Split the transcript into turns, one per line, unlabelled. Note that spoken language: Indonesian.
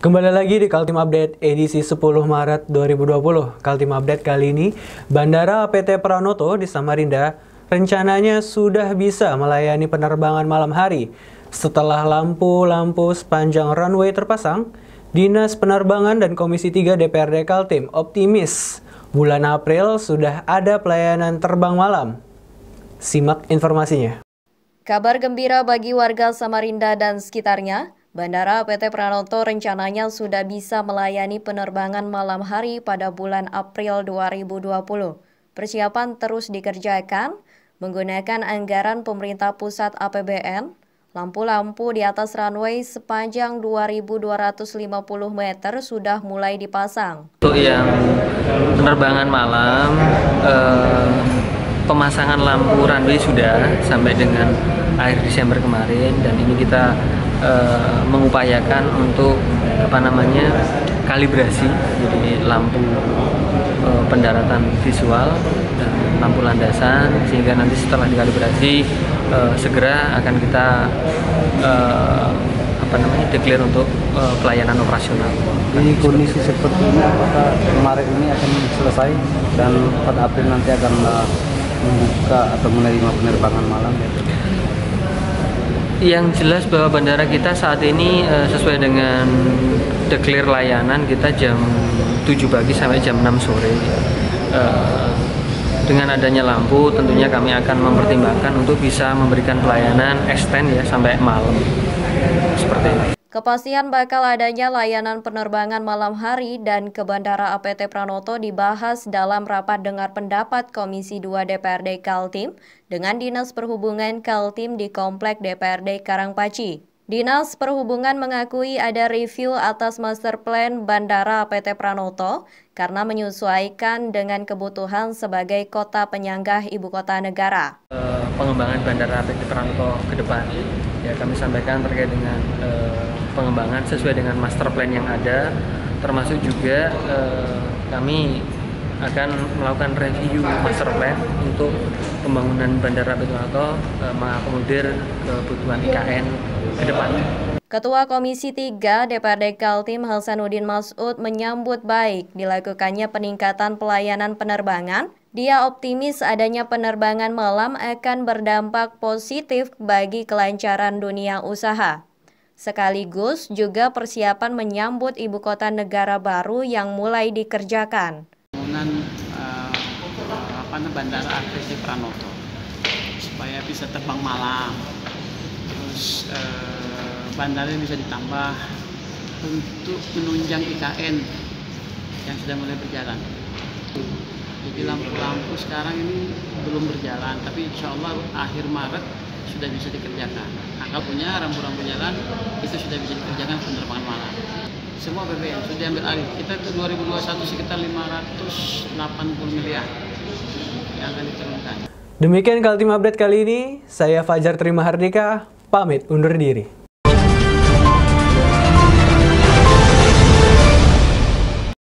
Kembali lagi di Kaltim Update edisi 10 Maret 2020. Kaltim Update kali ini, Bandara APT Pranoto di Samarinda rencananya sudah bisa melayani penerbangan malam hari. Setelah lampu-lampu sepanjang runway terpasang, Dinas Penerbangan dan Komisi 3 DPRD Kaltim optimis bulan April sudah ada pelayanan terbang malam. Simak informasinya.
Kabar gembira bagi warga Samarinda dan sekitarnya, Bandara PT Pranoto rencananya sudah bisa melayani penerbangan malam hari pada bulan April 2020. Persiapan terus dikerjakan menggunakan anggaran pemerintah pusat APBN. Lampu-lampu di atas runway sepanjang 2.250 meter sudah mulai dipasang.
Untuk yang penerbangan malam, eh, pemasangan lampu runway sudah sampai dengan akhir Desember kemarin dan ini kita uh, mengupayakan untuk apa namanya kalibrasi jadi lampu uh, pendaratan visual dan lampu landasan sehingga nanti setelah dikalibrasi uh, segera akan kita apa namanya declare untuk uh, pelayanan operasional.
Di kondisi seperti ini apakah kemarin ini akan selesai dan pada April nanti akan membuka atau menerima penerbangan malam ya?
Yang jelas bahwa bandara kita saat ini uh, sesuai dengan declare layanan kita jam 7 pagi sampai jam 6 sore. Uh, dengan adanya lampu tentunya kami akan mempertimbangkan untuk bisa memberikan pelayanan extend ya sampai malam. Seperti itu.
Kepastian bakal adanya layanan penerbangan malam hari dan ke Bandara APT Pranoto dibahas dalam rapat dengar pendapat Komisi 2 DPRD Kaltim dengan Dinas Perhubungan Kaltim di Komplek DPRD Karangpaci. Dinas Perhubungan mengakui ada review atas master plan Bandara APT Pranoto karena menyesuaikan dengan kebutuhan sebagai kota penyanggah ibu kota negara.
Eh, pengembangan Bandara APT Pranoto ke depan ya kami sampaikan terkait dengan uh, pengembangan sesuai dengan master plan yang ada termasuk juga uh, kami akan melakukan review master plan untuk pembangunan Bandara Betonato uh, mengakomodir kebutuhan IKN ke depan.
Ketua Komisi 3 DPRD Kaltim Hasanuddin Masud menyambut baik dilakukannya peningkatan pelayanan penerbangan dia optimis adanya penerbangan malam akan berdampak positif bagi kelancaran dunia usaha. Sekaligus juga persiapan menyambut ibu kota negara baru yang mulai dikerjakan.
Pembangunan uh, apa bandara APC Pranoto supaya bisa terbang malam, terus uh, bandara bisa ditambah untuk menunjang IKN yang sudah mulai berjalan jadi lampu-lampu sekarang ini belum berjalan tapi insya Allah akhir Maret sudah bisa dikerjakan. Angka punya rambu-rambu jalan itu sudah bisa dikerjakan penerbangan malam. Semua BBM sudah diambil alih. Kita ke 2021 sekitar 580 miliar yang akan diturunkan.
Demikian Kaltim Update kali ini, saya Fajar Terima Hardika, pamit undur diri.